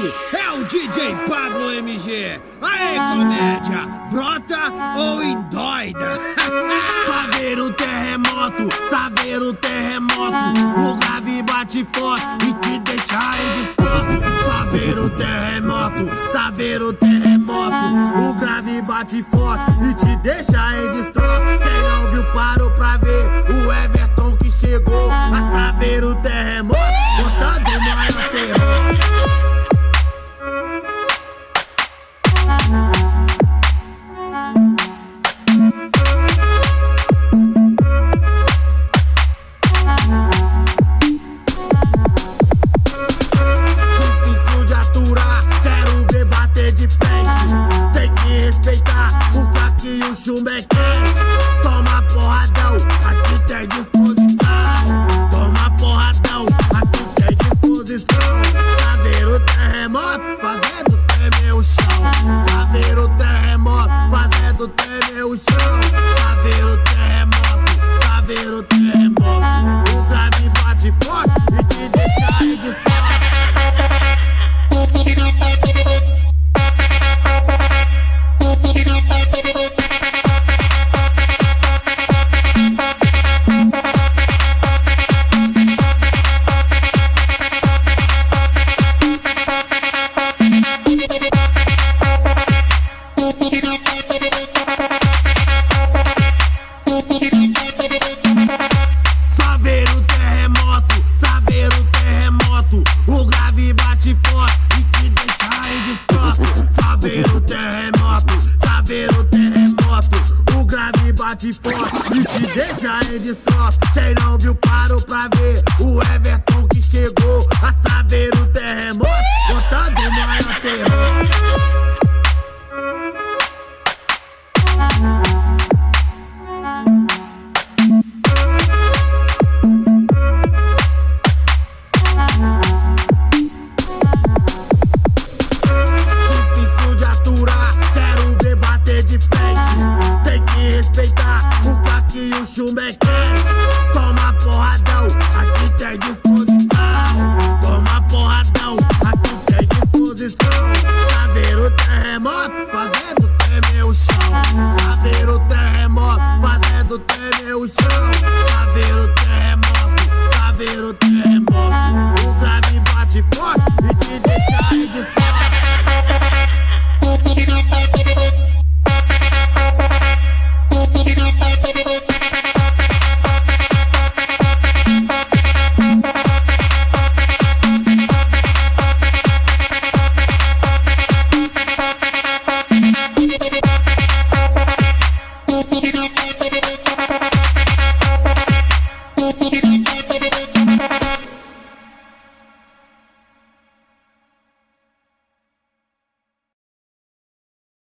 aqui é o DJ Pablo MG. Aê, comédia, brota ou endoida? Saber o terremoto, saber o terremoto. O grave bate forte e te deixa em destroço. Saber o terremoto, saber o terremoto. O grave bate forte e te deixa em destroço. Quente. Toma porradão, aqui tem disposição. Toma porradão, aqui tem disposição. Saber o terremoto, fazendo tremer o chão. Saber o terremoto, fazendo tremer o chão. bate forte e te deixa em destroço. Quem não viu parou pra ver o Everton que chegou. um. Toma porradão, aqui tem disposição. Toma porradão, aqui tem disposição. Saveiro terremoto, fazendo tremer o chão. Saveiro terremoto, fazendo tremer o chão.